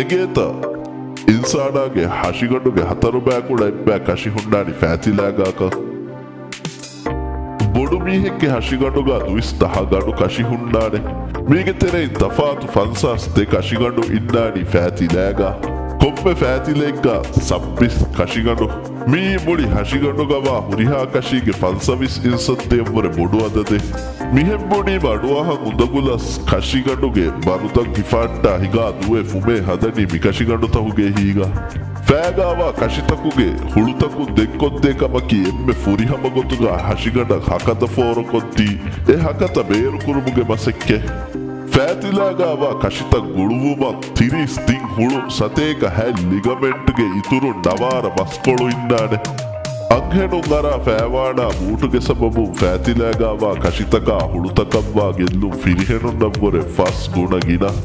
ಎಗೇತ ಇನ್ಸಾಡಾಗೆ ಹಸಿಗಂಡುಗೆ ಹತರು ಬ್ಯಾಕುಡ ಎಬ್ಬೆ ಕಶಿ ಹುಂಡಾಡಿ ಫ್ಯಾತಿಲಾಗಾಕ ಬೊಡು ಮೀಹೆಕ್ಕೆ ಹಸಿಗಂಡುಗ ದುಯಿಸ್ ದಹಗಂಡು ಕಶಿ ಹುಂಡಾಡೆ ಮೀಗೆ ತೆರೆ ದಫಾತು ಫನ್ಸಾಸ್ ದೆ ಕಶಿಗಂಡು ಇನ್ನಾಡಿ ಫ್ಯಾತಿಲಾಗ අප පෑතිලෙක්ගා සබ්බිස් කශිගඩු මී මුලි හශිගඩු ගවා හුරිහාකශීගේ පන්සවිස් ඉන්සත්තයම්වර බොඩු අදදේ. මිහෙම්බොඩී බඩුවහ උඳගුලස් කශිගඩුගේ බරුතක් ගිෆාට්ටා හිගා දුවේ ෆුමේ හදනී මිකශිගඩු තහුගේ හීගා. ෑගවා කශිතකුගේ හුළුතකු දෙක්කොද්දේකමකි එම්ම ෆුරිහම ගොතුගා හශිගඩක් හකත ෆෝරකොත්දී එ හකත බේරුකුරුමුගේ මසෙක්කේ. පැතිලාගවා කශිත ගුළුවුමක් තිරිස් තිං හුළු සතේක හැල් ලිගමෙන්ට්ගේ ඉතුරු නවාර බස්කොළු ඉන්නාන. අංහෙනුම් අරා ෑවාඩා ූටු ගෙසබමුම් ෑතිලෑගාවා කශිතකා හුළුතකම්වා ගෙල්ලුම් පිරිහෙනුන්නම්ගොර ෆස් ගුණ ගිනා.